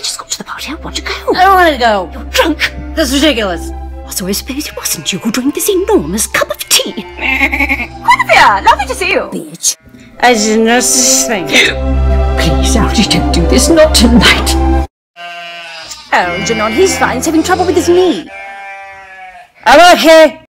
we just got to the party. I want to go. I don't want to go. You're drunk. That's ridiculous. Also, I suppose it wasn't you who drank this enormous cup of tea. Guinevere, lovely to see you. Bitch. I didn't know such. Please, Algy, don't do this. Not tonight. Oh, Algernon, he's fine. He's having trouble with his knee. I'm okay.